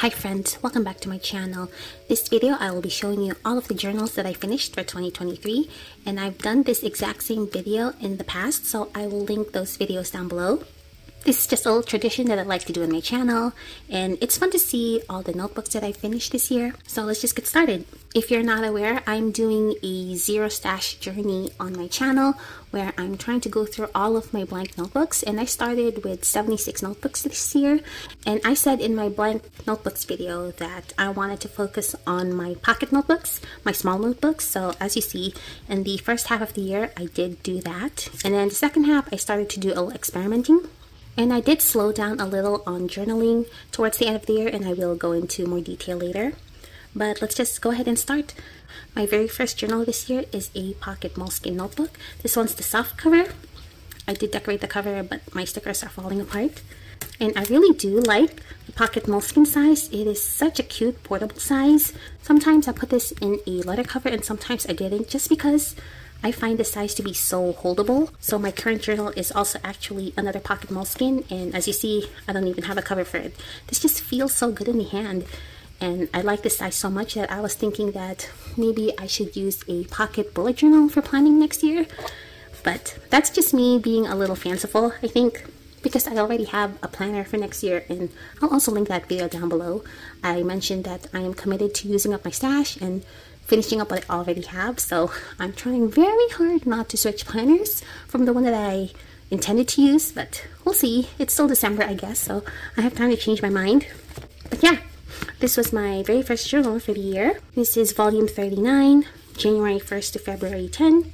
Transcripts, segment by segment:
Hi friends, welcome back to my channel. This video I will be showing you all of the journals that I finished for 2023 and I've done this exact same video in the past so I will link those videos down below. This is just a little tradition that I like to do on my channel and it's fun to see all the notebooks that I finished this year. So let's just get started. If you're not aware, I'm doing a zero stash journey on my channel where I'm trying to go through all of my blank notebooks and I started with 76 notebooks this year and I said in my blank notebooks video that I wanted to focus on my pocket notebooks, my small notebooks. So as you see in the first half of the year I did do that and then the second half I started to do a little experimenting and I did slow down a little on journaling towards the end of the year, and I will go into more detail later. But let's just go ahead and start. My very first journal this year is a pocket Moleskine notebook. This one's the soft cover. I did decorate the cover, but my stickers are falling apart. And I really do like the pocket Moleskine size. It is such a cute portable size. Sometimes I put this in a letter cover and sometimes I didn't just because I find the size to be so holdable. So my current journal is also actually another pocket Moleskine and as you see I don't even have a cover for it. This just feels so good in the hand and I like this size so much that I was thinking that maybe I should use a pocket bullet journal for planning next year. But that's just me being a little fanciful I think because I already have a planner for next year and I'll also link that video down below. I mentioned that I am committed to using up my stash and finishing up what I already have. So I'm trying very hard not to switch planners from the one that I intended to use, but we'll see. It's still December, I guess, so I have time to change my mind. But yeah, this was my very first journal for the year. This is volume 39, January 1st to February 10.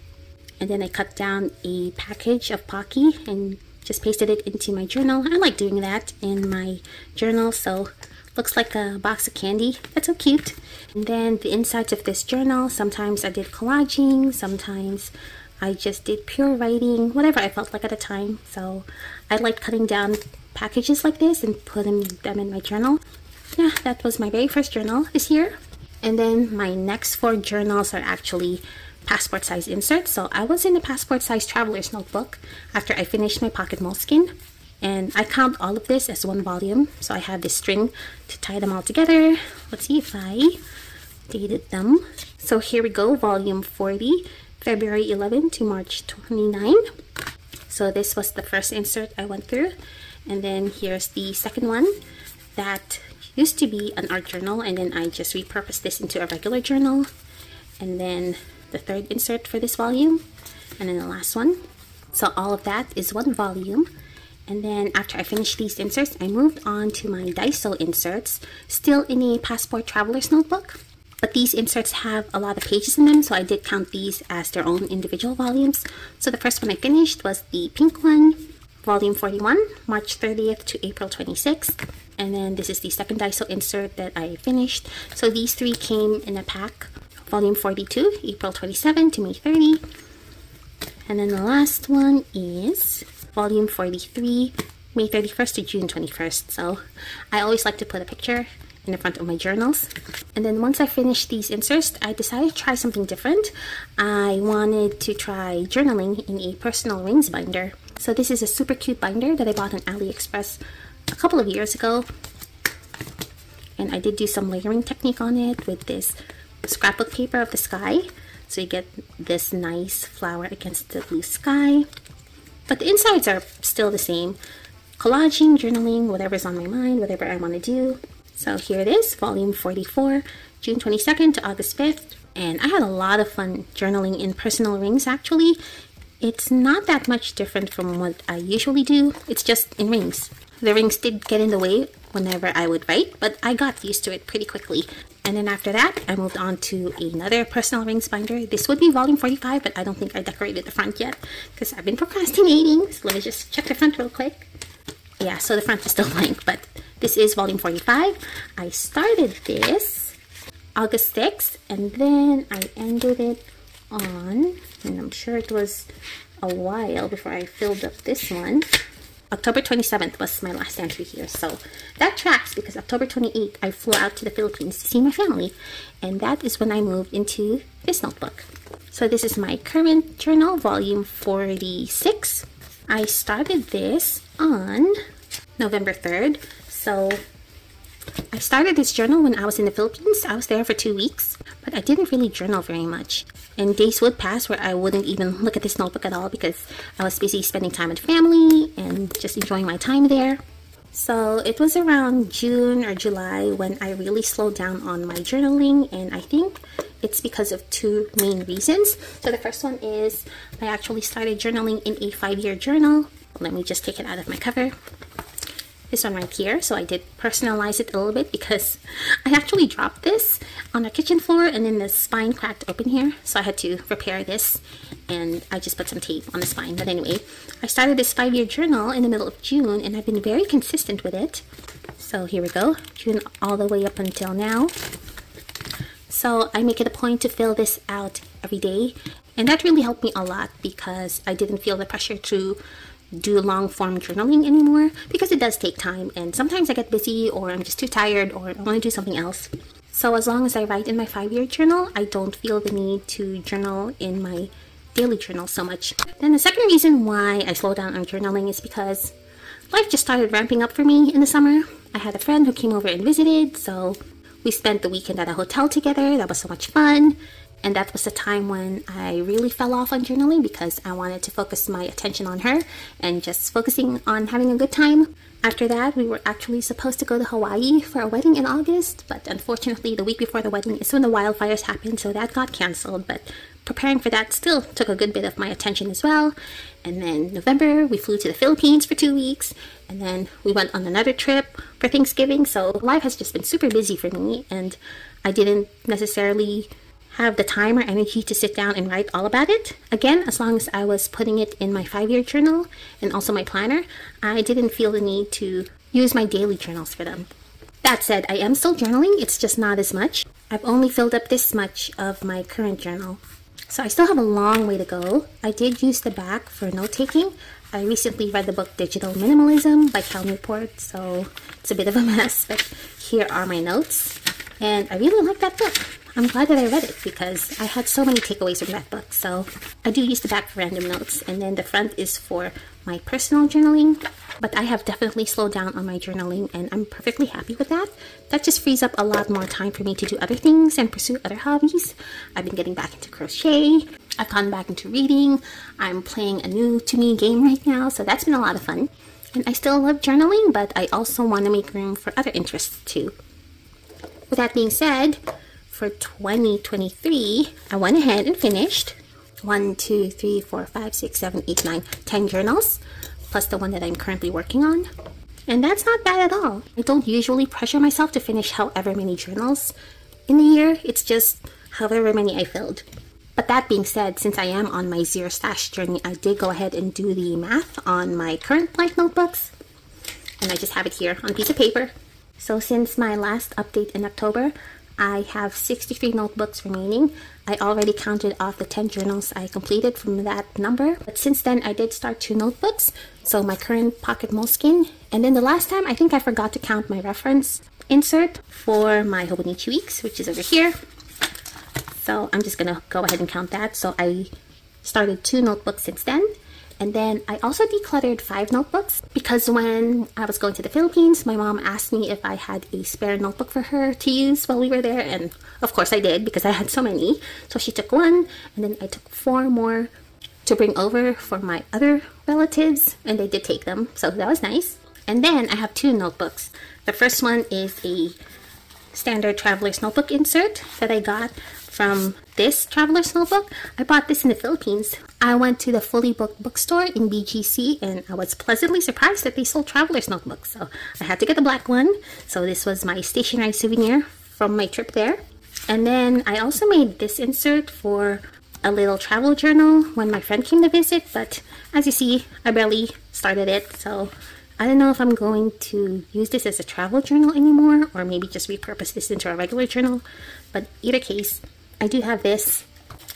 And then I cut down a package of Pocky and just pasted it into my journal. I like doing that in my journal, so Looks like a box of candy. That's so cute. And then the insides of this journal, sometimes I did collaging, sometimes I just did pure writing, whatever I felt like at the time. So I like cutting down packages like this and putting them in my journal. Yeah, that was my very first journal this year. And then my next four journals are actually passport size inserts. So I was in a passport size traveler's notebook after I finished my pocket Moleskine and I count all of this as one volume so I have this string to tie them all together. Let's see if I dated them. So here we go volume 40 February 11 to March 29 so this was the first insert I went through. And then here's the second one that used to be an art journal and then I just repurposed this into a regular journal. And then the third insert for this volume and then the last one. So all of that is one volume and then after I finished these inserts, I moved on to my Daiso inserts, still in a Passport Traveler's Notebook. But these inserts have a lot of pages in them, so I did count these as their own individual volumes. So the first one I finished was the pink one, volume 41, March 30th to April 26th. And then this is the second Daiso insert that I finished. So these three came in a pack, volume 42, April 27 to May 30. And then the last one is volume 43, May 31st to June 21st. So I always like to put a picture in the front of my journals. And then once I finished these inserts, I decided to try something different. I wanted to try journaling in a personal rings binder. So this is a super cute binder that I bought on AliExpress a couple of years ago. And I did do some layering technique on it with this scrapbook paper of the sky. So you get this nice flower against the blue sky. But the insides are still the same. Collaging, journaling, whatever's on my mind, whatever I want to do. So here it is, volume 44, June 22nd to August 5th. And I had a lot of fun journaling in personal rings actually. It's not that much different from what I usually do, it's just in rings. The rings did get in the way whenever I would write, but I got used to it pretty quickly. And then after that, I moved on to another personal rings binder. This would be volume 45, but I don't think I decorated the front yet because I've been procrastinating. So let me just check the front real quick. Yeah, so the front is still blank, but this is volume 45. I started this August 6th, and then I ended it on, and I'm sure it was a while before I filled up this one. October 27th was my last entry here. So that tracks because October 28th I flew out to the Philippines to see my family. And that is when I moved into this notebook. So this is my current journal, volume 46. I started this on November 3rd. So I started this journal when I was in the Philippines. I was there for two weeks, but I didn't really journal very much. And days would pass where I wouldn't even look at this notebook at all because I was busy spending time with family and just enjoying my time there. So it was around June or July when I really slowed down on my journaling, and I think it's because of two main reasons. So the first one is I actually started journaling in a five year journal. Let me just take it out of my cover this one right here. So I did personalize it a little bit because I actually dropped this on the kitchen floor and then the spine cracked open here. So I had to repair this and I just put some tape on the spine. But anyway, I started this five-year journal in the middle of June and I've been very consistent with it. So here we go, June all the way up until now. So I make it a point to fill this out every day. And that really helped me a lot because I didn't feel the pressure to do long form journaling anymore because it does take time and sometimes I get busy or I'm just too tired or I want to do something else. So as long as I write in my five year journal, I don't feel the need to journal in my daily journal so much. Then the second reason why I slow down on journaling is because life just started ramping up for me in the summer. I had a friend who came over and visited, so we spent the weekend at a hotel together. That was so much fun. And that was the time when I really fell off on journaling because I wanted to focus my attention on her and just focusing on having a good time. After that, we were actually supposed to go to Hawaii for a wedding in August, but unfortunately, the week before the wedding is when the wildfires happened, so that got canceled. But preparing for that still took a good bit of my attention as well. And then November, we flew to the Philippines for two weeks, and then we went on another trip for Thanksgiving. So life has just been super busy for me, and I didn't necessarily have the time or energy to sit down and write all about it. Again, as long as I was putting it in my five year journal and also my planner, I didn't feel the need to use my daily journals for them. That said, I am still journaling, it's just not as much. I've only filled up this much of my current journal. So I still have a long way to go. I did use the back for note taking. I recently read the book Digital Minimalism by Cal Newport, so it's a bit of a mess, but here are my notes. And I really like that book. I'm glad that I read it because I had so many takeaways from that book. So I do use the back for random notes, and then the front is for my personal journaling. But I have definitely slowed down on my journaling, and I'm perfectly happy with that. That just frees up a lot more time for me to do other things and pursue other hobbies. I've been getting back into crochet. I've gone back into reading. I'm playing a new to me game right now, so that's been a lot of fun. And I still love journaling, but I also want to make room for other interests too. With that being said, for 2023, I went ahead and finished one, two, three, four, five, six, seven, eight, nine, ten journals, plus the one that I'm currently working on. And that's not bad at all. I don't usually pressure myself to finish however many journals in the year. It's just however many I filled. But that being said, since I am on my zero stash journey, I did go ahead and do the math on my current blank notebooks. And I just have it here on a piece of paper. So since my last update in October, I have 63 notebooks remaining. I already counted off the 10 journals I completed from that number. But since then, I did start two notebooks. So my current Pocket Moleskine. And then the last time, I think I forgot to count my reference insert for my Hobonichi Weeks, which is over here. So I'm just gonna go ahead and count that. So I started two notebooks since then. And then I also decluttered five notebooks because when I was going to the Philippines, my mom asked me if I had a spare notebook for her to use while we were there. And of course I did because I had so many. So she took one and then I took four more to bring over for my other relatives and they did take them. So that was nice. And then I have two notebooks. The first one is a standard traveler's notebook insert that I got from this traveler's notebook. I bought this in the Philippines. I went to the fully booked bookstore in BGC and I was pleasantly surprised that they sold traveler's notebooks. So I had to get the black one. So this was my stationery souvenir from my trip there. And then I also made this insert for a little travel journal when my friend came to visit, but as you see, I barely started it, so I don't know if I'm going to use this as a travel journal anymore or maybe just repurpose this into a regular journal, but either case, I do have this.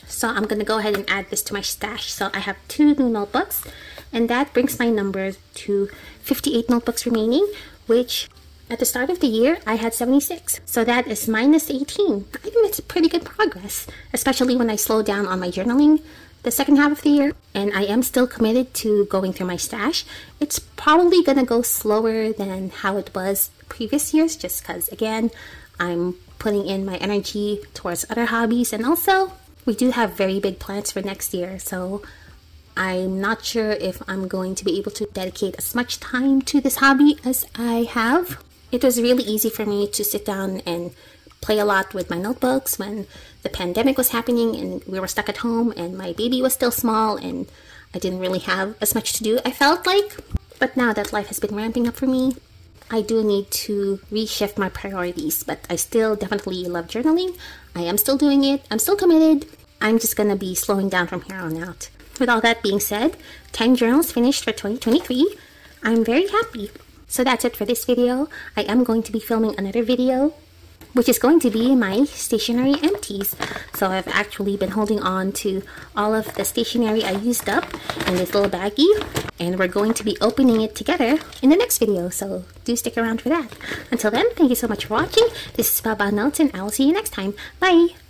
So I'm going to go ahead and add this to my stash. So I have two new notebooks and that brings my number to 58 notebooks remaining, which at the start of the year, I had 76. So that is minus 18. I think that's pretty good progress, especially when I slow down on my journaling the second half of the year. And I am still committed to going through my stash. It's probably to go slower than how it was previous years just because, again, I'm putting in my energy towards other hobbies and also we do have very big plans for next year. So I'm not sure if I'm going to be able to dedicate as much time to this hobby as I have. It was really easy for me to sit down and play a lot with my notebooks when the pandemic was happening and we were stuck at home and my baby was still small and I didn't really have as much to do, I felt like. But now that life has been ramping up for me, I do need to reshift my priorities, but I still definitely love journaling. I am still doing it. I'm still committed. I'm just gonna be slowing down from here on out. With all that being said, 10 journals finished for 2023. I'm very happy. So that's it for this video. I am going to be filming another video which is going to be my stationery empties. So I've actually been holding on to all of the stationery I used up in this little baggie and we're going to be opening it together in the next video. So do stick around for that. Until then, thank you so much for watching. This is Baba and I will see you next time. Bye!